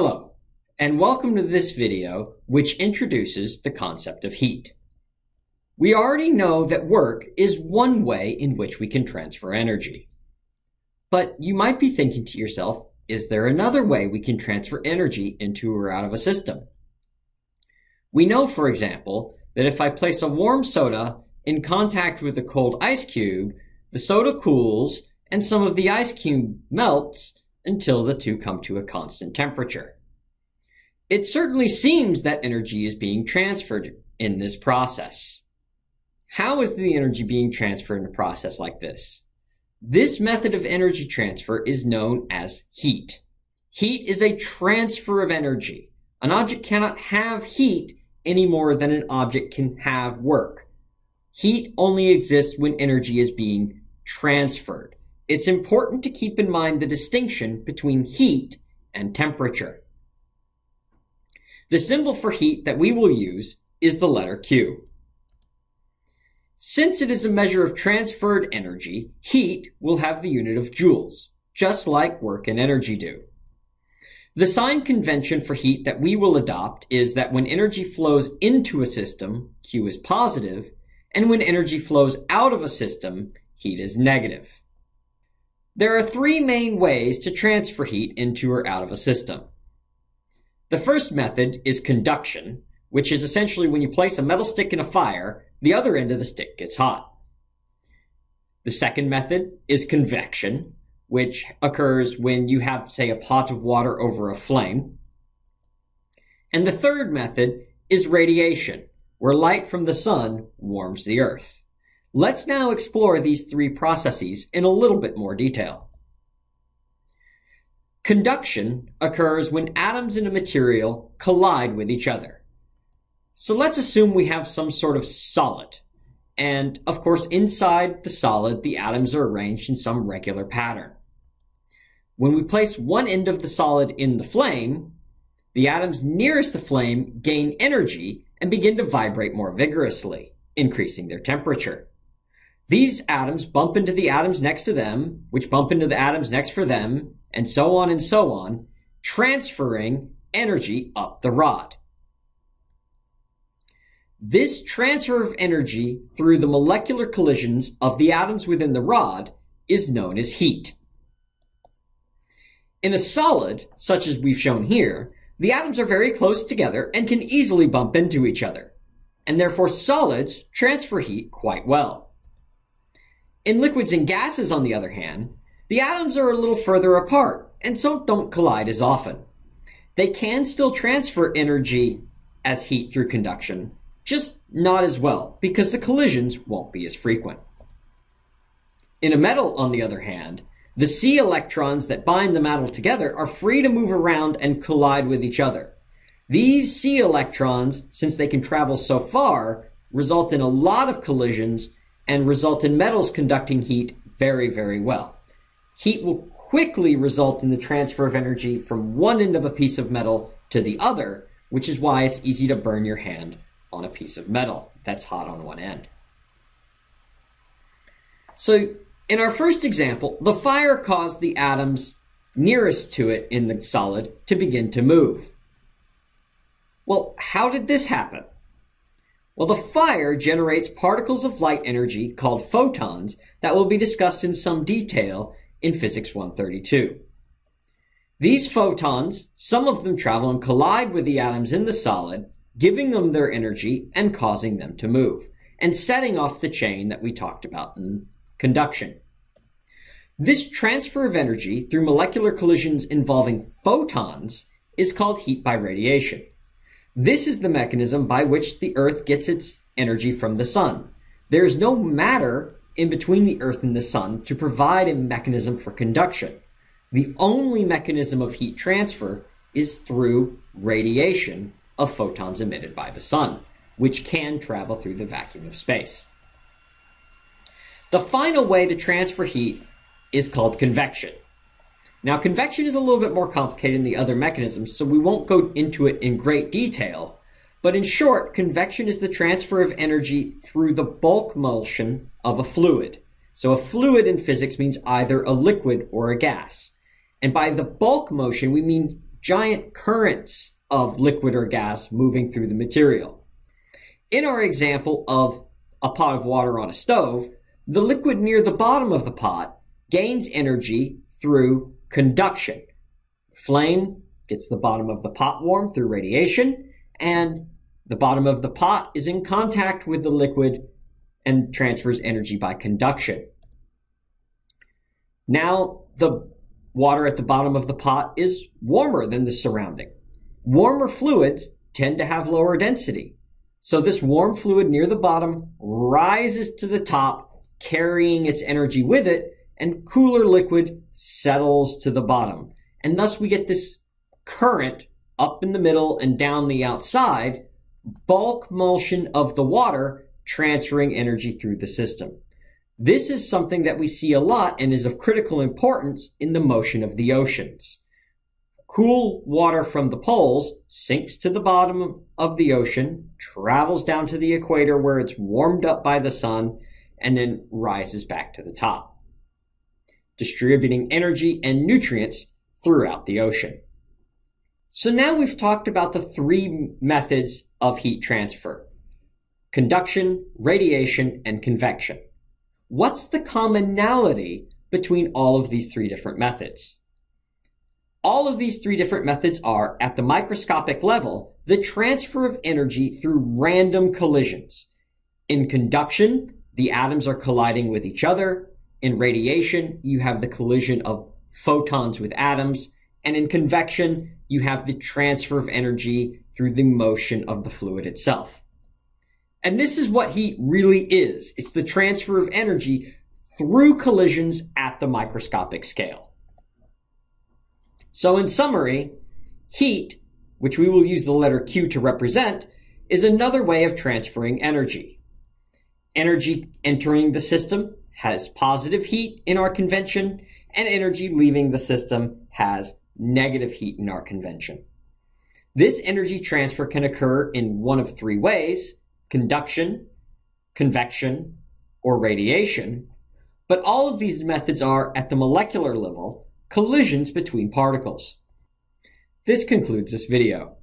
Hello, and welcome to this video which introduces the concept of heat. We already know that work is one way in which we can transfer energy. But you might be thinking to yourself, is there another way we can transfer energy into or out of a system? We know, for example, that if I place a warm soda in contact with a cold ice cube, the soda cools and some of the ice cube melts until the two come to a constant temperature. It certainly seems that energy is being transferred in this process. How is the energy being transferred in a process like this? This method of energy transfer is known as heat. Heat is a transfer of energy. An object cannot have heat any more than an object can have work. Heat only exists when energy is being transferred. It's important to keep in mind the distinction between heat and temperature. The symbol for heat that we will use is the letter Q. Since it is a measure of transferred energy, heat will have the unit of joules, just like work and energy do. The sign convention for heat that we will adopt is that when energy flows into a system, Q is positive, and when energy flows out of a system, heat is negative. There are three main ways to transfer heat into or out of a system. The first method is conduction, which is essentially when you place a metal stick in a fire the other end of the stick gets hot. The second method is convection, which occurs when you have, say, a pot of water over a flame. And the third method is radiation, where light from the sun warms the earth. Let's now explore these three processes in a little bit more detail. Conduction occurs when atoms in a material collide with each other. So let's assume we have some sort of solid. And of course, inside the solid, the atoms are arranged in some regular pattern. When we place one end of the solid in the flame, the atoms nearest the flame gain energy and begin to vibrate more vigorously, increasing their temperature. These atoms bump into the atoms next to them, which bump into the atoms next for them, and so on and so on, transferring energy up the rod. This transfer of energy through the molecular collisions of the atoms within the rod is known as heat. In a solid, such as we've shown here, the atoms are very close together and can easily bump into each other, and therefore solids transfer heat quite well. In liquids and gases, on the other hand, the atoms are a little further apart and so don't collide as often. They can still transfer energy as heat through conduction, just not as well, because the collisions won't be as frequent. In a metal, on the other hand, the sea electrons that bind the metal together are free to move around and collide with each other. These sea electrons, since they can travel so far, result in a lot of collisions and result in metals conducting heat very, very well. Heat will quickly result in the transfer of energy from one end of a piece of metal to the other, which is why it's easy to burn your hand on a piece of metal that's hot on one end. So in our first example, the fire caused the atoms nearest to it in the solid to begin to move. Well, how did this happen? Well, the fire generates particles of light energy called photons that will be discussed in some detail in Physics 132. These photons, some of them travel and collide with the atoms in the solid, giving them their energy and causing them to move, and setting off the chain that we talked about in conduction. This transfer of energy through molecular collisions involving photons is called heat by radiation. This is the mechanism by which the Earth gets its energy from the sun. There is no matter in between the Earth and the sun to provide a mechanism for conduction. The only mechanism of heat transfer is through radiation of photons emitted by the sun, which can travel through the vacuum of space. The final way to transfer heat is called convection. Now, convection is a little bit more complicated than the other mechanisms, so we won't go into it in great detail. But in short, convection is the transfer of energy through the bulk motion of a fluid. So a fluid in physics means either a liquid or a gas. And by the bulk motion, we mean giant currents of liquid or gas moving through the material. In our example of a pot of water on a stove, the liquid near the bottom of the pot gains energy through conduction. Flame gets the bottom of the pot warm through radiation, and the bottom of the pot is in contact with the liquid and transfers energy by conduction. Now, the water at the bottom of the pot is warmer than the surrounding. Warmer fluids tend to have lower density. So this warm fluid near the bottom rises to the top, carrying its energy with it, and cooler liquid settles to the bottom. And thus we get this current up in the middle and down the outside, bulk motion of the water transferring energy through the system. This is something that we see a lot and is of critical importance in the motion of the oceans. Cool water from the poles sinks to the bottom of the ocean, travels down to the equator where it's warmed up by the sun, and then rises back to the top, distributing energy and nutrients throughout the ocean. So now we've talked about the three methods of heat transfer conduction, radiation, and convection. What's the commonality between all of these three different methods? All of these three different methods are, at the microscopic level, the transfer of energy through random collisions. In conduction, the atoms are colliding with each other. In radiation, you have the collision of photons with atoms. And in convection, you have the transfer of energy through the motion of the fluid itself. And this is what heat really is. It's the transfer of energy through collisions at the microscopic scale. So in summary, heat, which we will use the letter Q to represent, is another way of transferring energy. Energy entering the system has positive heat in our convention, and energy leaving the system has negative heat in our convention. This energy transfer can occur in one of three ways conduction, convection, or radiation, but all of these methods are, at the molecular level, collisions between particles. This concludes this video.